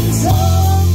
Jesus.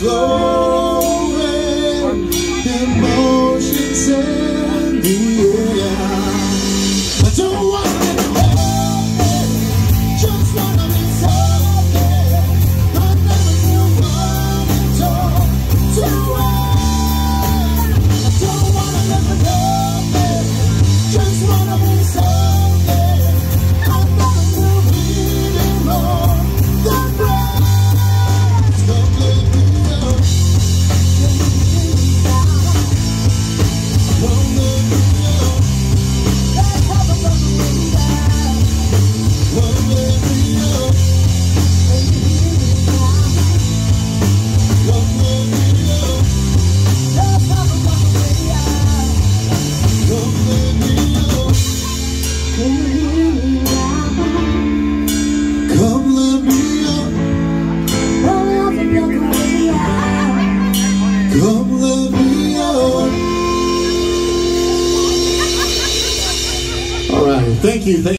Slow Thank you. Thank